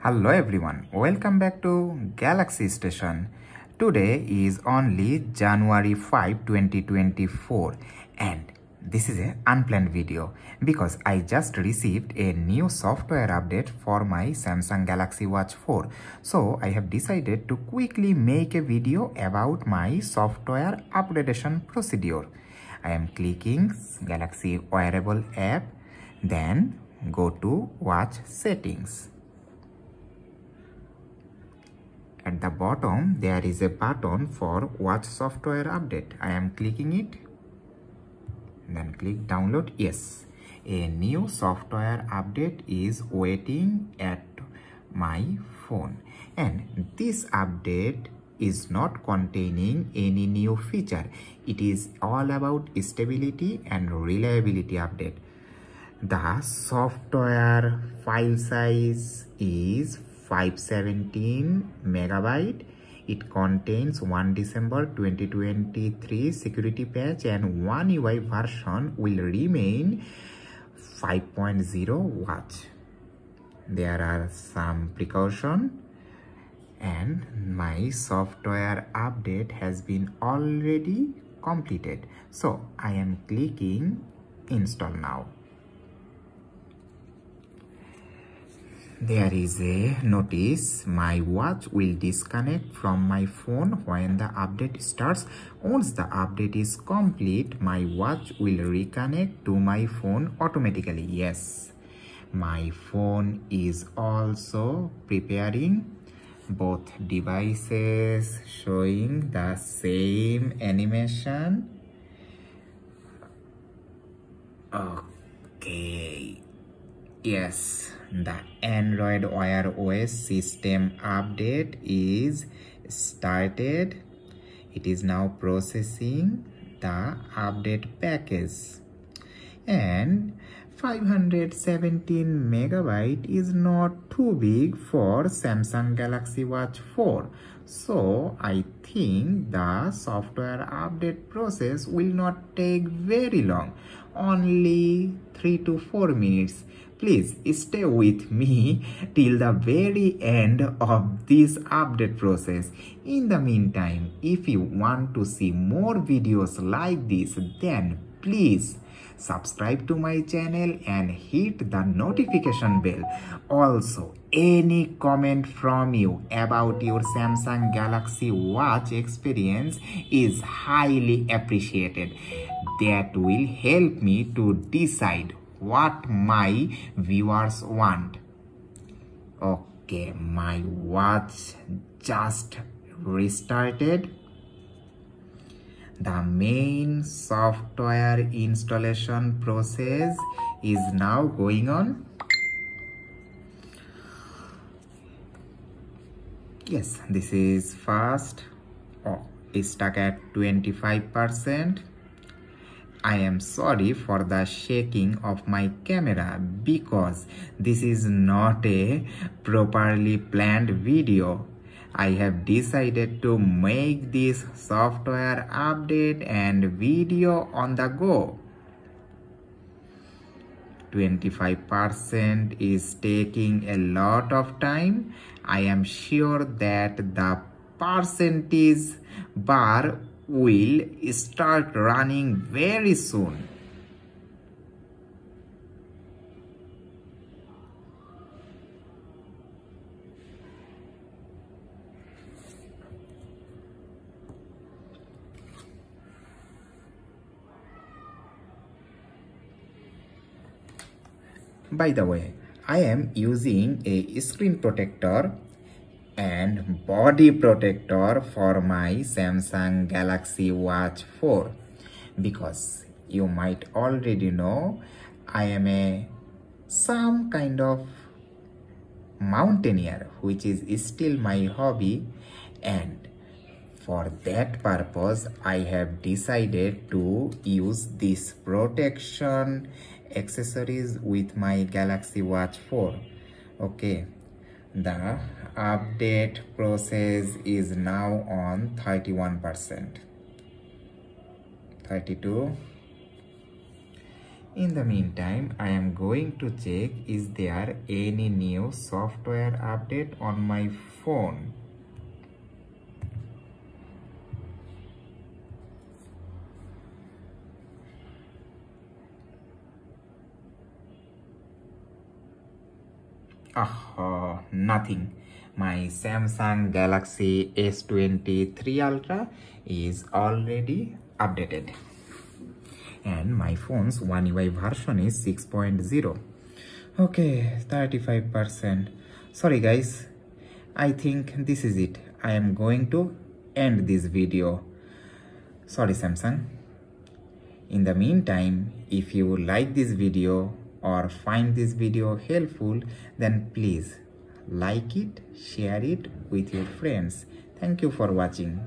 Hello everyone, welcome back to Galaxy Station. Today is only January 5, 2024 and this is an unplanned video because I just received a new software update for my Samsung Galaxy Watch 4. So I have decided to quickly make a video about my software updation procedure. I am clicking Galaxy wearable app then go to watch settings at the bottom there is a button for watch software update. I am clicking it. Then click download. Yes. A new software update is waiting at my phone. And this update is not containing any new feature. It is all about stability and reliability update. The software file size is 517 megabyte it contains 1 December 2023 security patch and one UI version will remain 5.0 watch. There are some precaution and my software update has been already completed. So I am clicking install now. There is a notice my watch will disconnect from my phone when the update starts. Once the update is complete my watch will reconnect to my phone automatically. Yes. My phone is also preparing. Both devices showing the same animation. Okay yes the android wear os system update is started. It is now processing the update package. And 517 megabyte is not too big for samsung galaxy watch 4 so i think the software update process will not take very long. Only 3 to 4 minutes please stay with me till the very end of this update process. In the meantime if you want to see more videos like this then please subscribe to my channel and hit the notification bell. Also any comment from you about your samsung galaxy watch experience is highly appreciated. That will help me to decide what my viewers want. Okay my watch just restarted. The main software installation process is now going on. Yes this is fast. Oh it's stuck at 25 percent I am sorry for the shaking of my camera because this is not a properly planned video. I have decided to make this software update and video on the go. 25% is taking a lot of time. I am sure that the percentage bar will start running very soon. By the way, I am using a screen protector and body protector for my Samsung Galaxy Watch 4 because you might already know I am a some kind of mountaineer which is still my hobby. And for that purpose I have decided to use this protection accessories with my Galaxy Watch 4 okay the update process is now on 31 percent. 32 in the meantime i am going to check is there any new software update on my phone oh, nothing. My samsung galaxy s23 ultra is already updated. And my phone's one UI version is 6.0 okay 35 percent. Sorry guys. I think this is it. I am going to end this video. Sorry Samsung. In the meantime if you like this video or find this video helpful then please like it share it with your friends. Thank you for watching